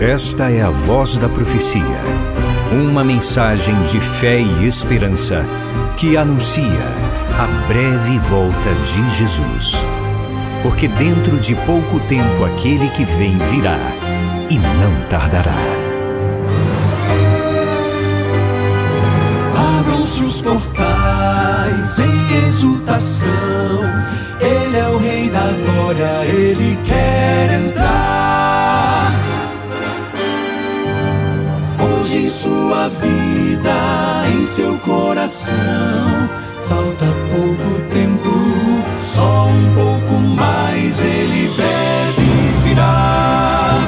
Esta é a voz da profecia. Uma mensagem de fé e esperança que anuncia a breve volta de Jesus. Porque dentro de pouco tempo aquele que vem virá e não tardará. Abram-se os portais em exultação. Ele é o Rei da Glória, ele quer entrar. Hoje em sua vida, em seu coração, falta pouco tempo, só um pouco mais. Ele deve virar,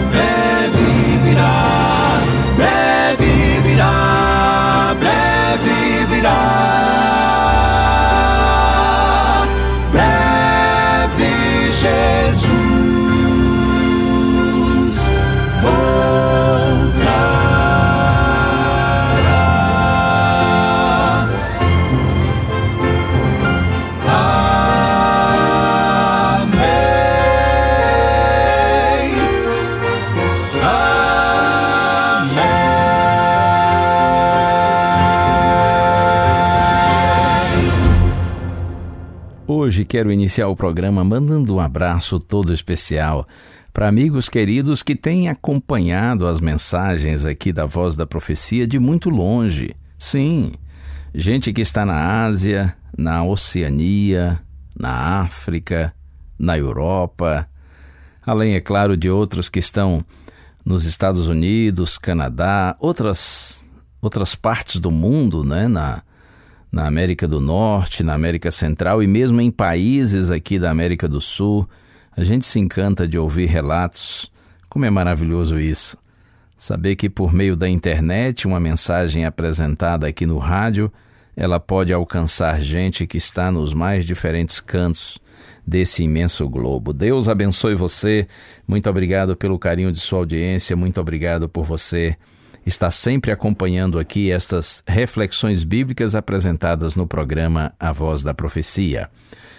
Hoje quero iniciar o programa mandando um abraço todo especial para amigos queridos que têm acompanhado as mensagens aqui da Voz da Profecia de muito longe. Sim, gente que está na Ásia, na Oceania, na África, na Europa, além, é claro, de outros que estão nos Estados Unidos, Canadá, outras, outras partes do mundo, né? Na, na América do Norte, na América Central e mesmo em países aqui da América do Sul. A gente se encanta de ouvir relatos. Como é maravilhoso isso! Saber que por meio da internet, uma mensagem apresentada aqui no rádio, ela pode alcançar gente que está nos mais diferentes cantos desse imenso globo. Deus abençoe você. Muito obrigado pelo carinho de sua audiência. Muito obrigado por você estar sempre acompanhando aqui estas reflexões bíblicas apresentadas no programa A Voz da Profecia.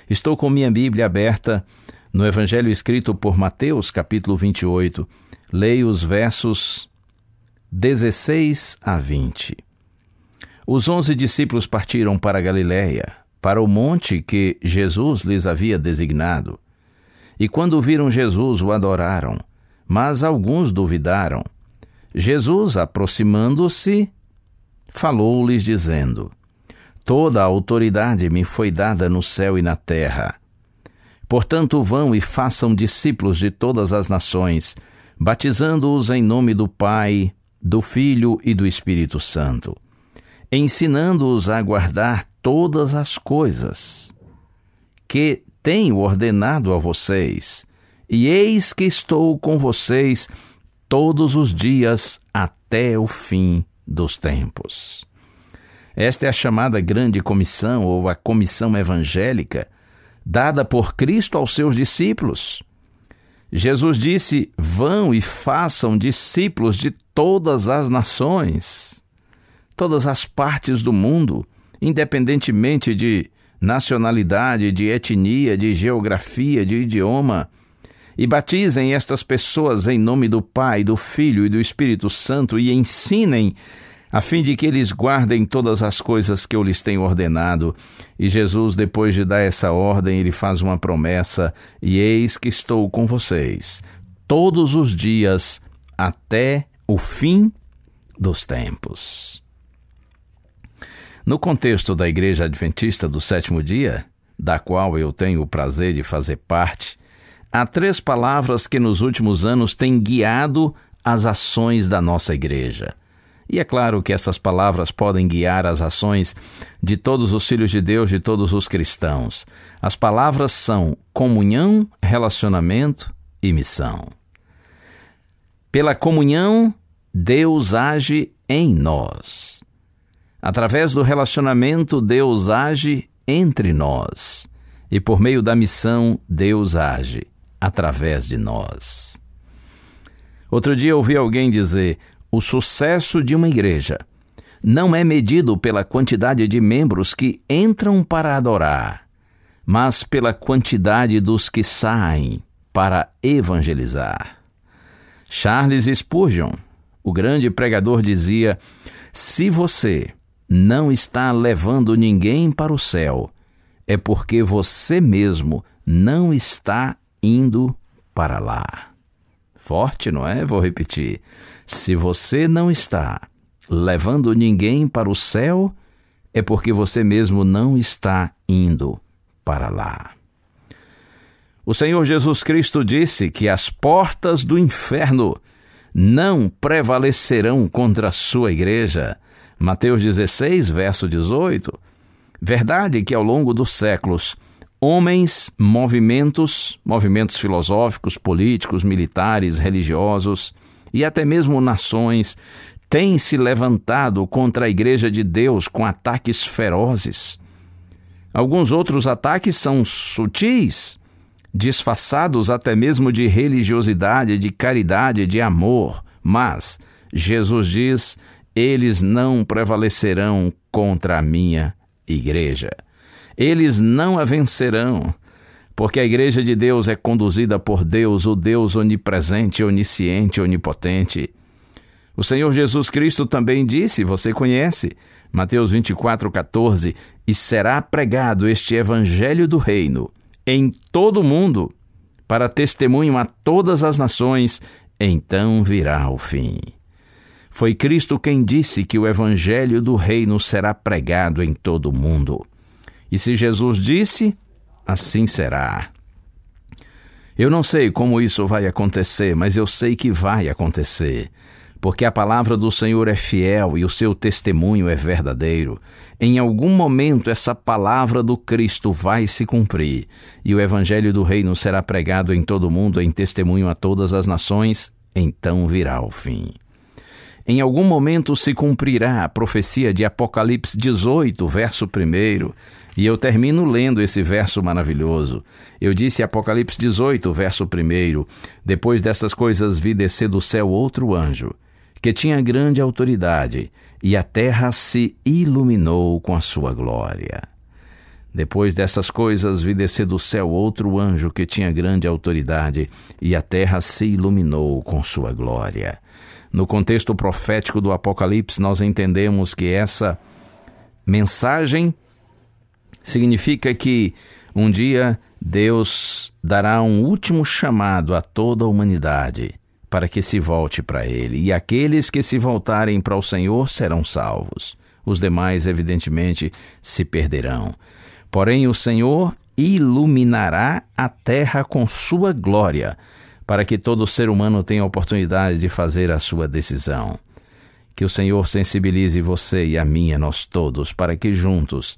Estou com minha Bíblia aberta no Evangelho escrito por Mateus, capítulo 28. Leio os versos 16 a 20. Os onze discípulos partiram para Galiléia, para o monte que Jesus lhes havia designado. E quando viram Jesus, o adoraram, mas alguns duvidaram. Jesus, aproximando-se, falou-lhes, dizendo: Toda a autoridade me foi dada no céu e na terra. Portanto, vão e façam discípulos de todas as nações, batizando-os em nome do Pai, do Filho e do Espírito Santo, ensinando-os a guardar todas as coisas que tenho ordenado a vocês. E eis que estou com vocês todos os dias até o fim dos tempos. Esta é a chamada Grande Comissão ou a Comissão Evangélica, dada por Cristo aos seus discípulos. Jesus disse: Vão e façam discípulos de todas as nações, todas as partes do mundo, independentemente de nacionalidade, de etnia, de geografia, de idioma e batizem estas pessoas em nome do Pai, do Filho e do Espírito Santo e ensinem a fim de que eles guardem todas as coisas que eu lhes tenho ordenado. E Jesus, depois de dar essa ordem, ele faz uma promessa: E eis que estou com vocês todos os dias até o fim dos tempos. No contexto da Igreja Adventista do Sétimo Dia, da qual eu tenho o prazer de fazer parte, há três palavras que nos últimos anos têm guiado as ações da nossa igreja. E é claro que essas palavras podem guiar as ações de todos os filhos de Deus, de todos os cristãos. As palavras são comunhão, relacionamento e missão. Pela comunhão, Deus age em nós. Através do relacionamento, Deus age entre nós. E por meio da missão, Deus age através de nós. Outro dia ouvi alguém dizer: o sucesso de uma igreja não é medido pela quantidade de membros que entram para adorar, mas pela quantidade dos que saem para evangelizar. Charles Spurgeon, o grande pregador, dizia: Se você não está levando ninguém para o céu, é porque você mesmo não está indo para lá. Forte, não é? Vou repetir. Se você não está levando ninguém para o céu, é porque você mesmo não está indo para lá. O Senhor Jesus Cristo disse que as portas do inferno não prevalecerão contra a sua igreja. Mateus 16, verso 18. Verdade que ao longo dos séculos, homens, movimentos, movimentos filosóficos, políticos, militares, religiosos e até mesmo nações têm se levantado contra a Igreja de Deus com ataques ferozes. Alguns outros ataques são sutis, disfarçados até mesmo de religiosidade, de caridade, de amor, mas Jesus diz: eles não prevalecerão contra a minha igreja. Eles não a vencerão, porque a igreja de Deus é conduzida por Deus, o Deus onipresente, onisciente, onipotente. O Senhor Jesus Cristo também disse, você conhece, Mateus 24, 14: E será pregado este evangelho do reino em todo o mundo, para testemunho a todas as nações, então virá o fim. Foi Cristo quem disse que o evangelho do reino será pregado em todo o mundo. E se Jesus disse, assim será. Eu não sei como isso vai acontecer, mas eu sei que vai acontecer porque a palavra do Senhor é fiel e o seu testemunho é verdadeiro. Em algum momento essa palavra do Cristo vai se cumprir e o evangelho do reino será pregado em todo o mundo em testemunho a todas as nações, então virá o fim. Em algum momento se cumprirá a profecia de Apocalipse 18, verso 1, e eu termino lendo esse verso maravilhoso. Eu disse Apocalipse 18, verso 1: Depois dessas coisas vi descer do céu outro anjo que tinha grande autoridade, e a terra se iluminou com a sua glória. Depois dessas coisas, vi descer do céu outro anjo que tinha grande autoridade, e a terra se iluminou com sua glória. No contexto profético do Apocalipse, nós entendemos que essa mensagem significa que um dia Deus dará um último chamado a toda a humanidade para que se volte para ele, e aqueles que se voltarem para o Senhor serão salvos. Os demais, evidentemente, se perderão. Porém, o Senhor iluminará a terra com sua glória, para que todo ser humano tenha oportunidade de fazer a sua decisão. Que o Senhor sensibilize você e a minha, nós todos, para que juntos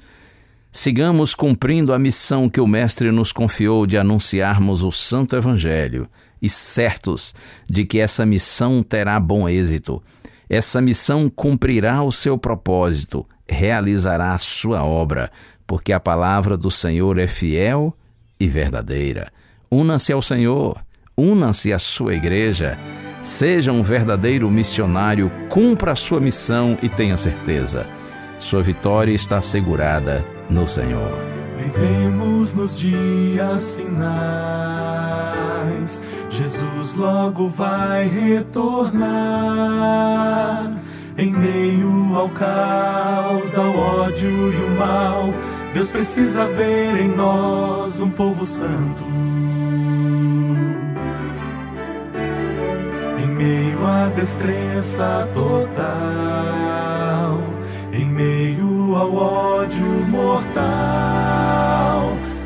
sigamos cumprindo a missão que o Mestre nos confiou de anunciarmos o Santo Evangelho e certos de que essa missão terá bom êxito. Essa missão cumprirá o seu propósito, realizará a sua obra, porque a palavra do Senhor é fiel e verdadeira. Una-se ao Senhor, una-se à sua igreja. Seja um verdadeiro missionário, cumpra a sua missão e tenha certeza. Sua vitória está assegurada no Senhor. Vivemos nos dias finais Jesus logo vai retornar. Em meio ao caos, ao ódio e o mal, Deus precisa ver em nós um povo santo. Meio à descrença total, em meio ao ódio mortal,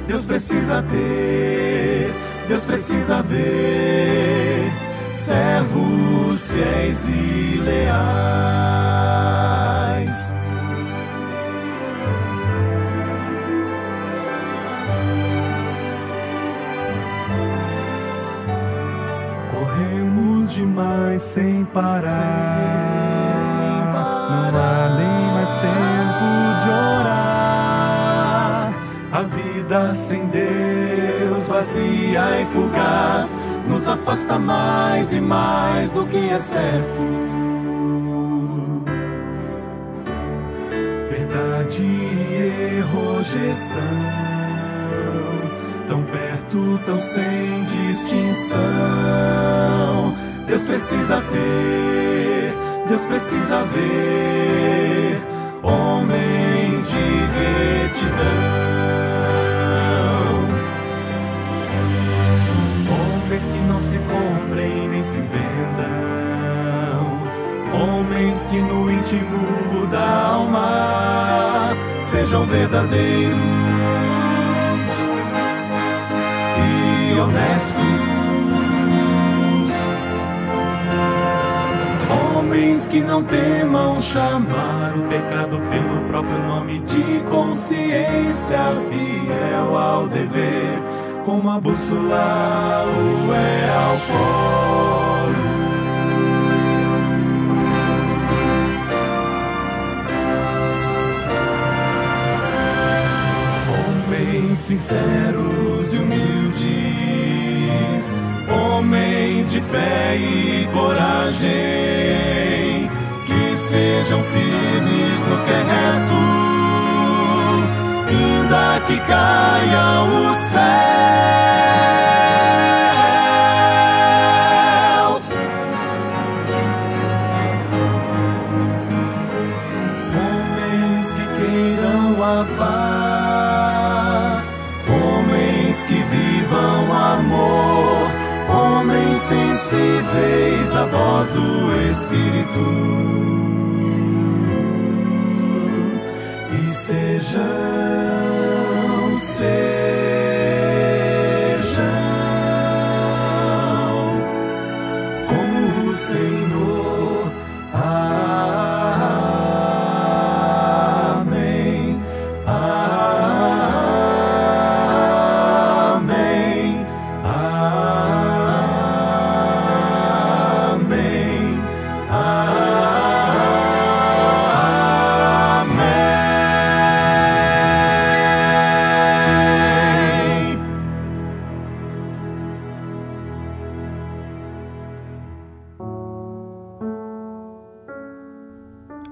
Deus precisa ter Deus precisa ver servos fiéis e leais. Demais sem parar. Sem parar. Não há nem mais tempo de orar. A vida sem Deus vazia e fugaz nos afasta mais e mais do que é certo. Verdade e erro já estão tão perto tão sem distinção. Deus precisa ter, Deus precisa ver homens de retidão. Homens que não se comprem nem se vendam. Homens que no íntimo da alma sejam verdadeiros e honestos. Homens que não temam chamar o pecado pelo próprio nome de consciência fiel ao dever, como a bússola o é ao polo. Homens sinceros e humildes, homens de fé e coragem, que sejam firmes no que é reto, ainda que caiam os céus. Sensíveis à voz do Espírito. E sejam,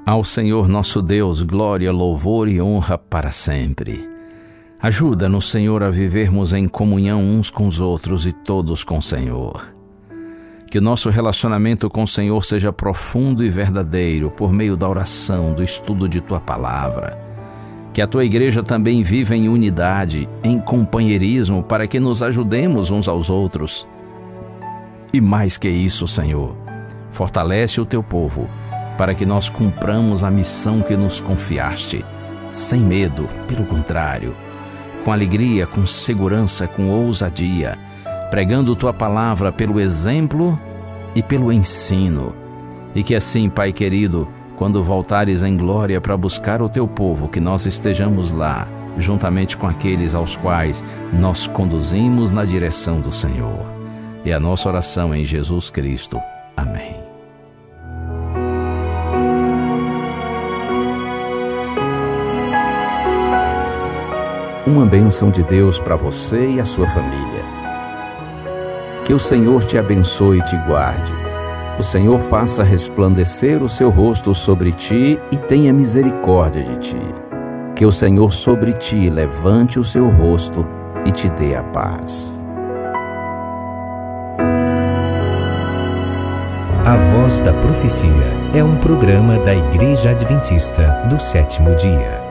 Ao Senhor nosso Deus, glória, louvor e honra para sempre. Ajuda-nos, Senhor, a vivermos em comunhão uns com os outros e todos com o Senhor. Que o nosso relacionamento com o Senhor seja profundo e verdadeiro por meio da oração, do estudo de tua palavra. Que a tua igreja também viva em unidade, em companheirismo, para que nos ajudemos uns aos outros. E mais que isso, Senhor, fortalece o teu povo para que nós cumpramos a missão que nos confiaste, sem medo, pelo contrário, com alegria, com segurança, com ousadia, pregando tua palavra pelo exemplo e pelo ensino. E que assim, Pai querido, quando voltares em glória para buscar o teu povo, que nós estejamos lá, juntamente com aqueles aos quais nós conduzimos na direção do Senhor. É a nossa oração em Jesus Cristo. Amém. Uma bênção de Deus para você e a sua família. Que o Senhor te abençoe e te guarde. O Senhor faça resplandecer o seu rosto sobre ti e tenha misericórdia de ti. Que o Senhor sobre ti levante o seu rosto e te dê a paz. A Voz da Profecia é um programa da Igreja Adventista do sétimo dia.